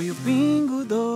Foi o pingo do